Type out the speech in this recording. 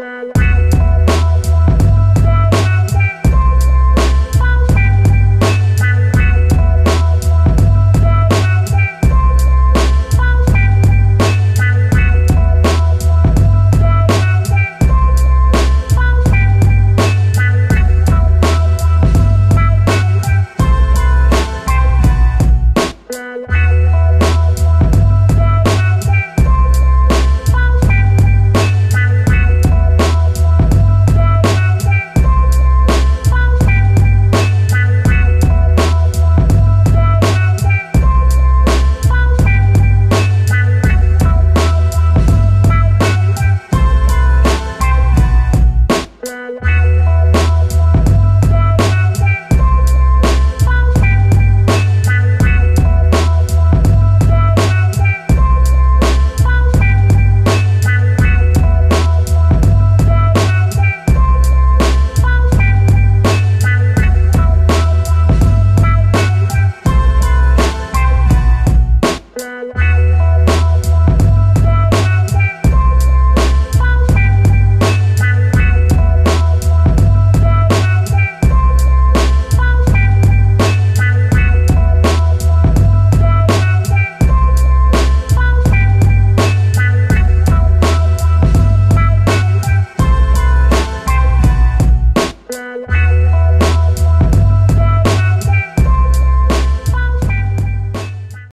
la la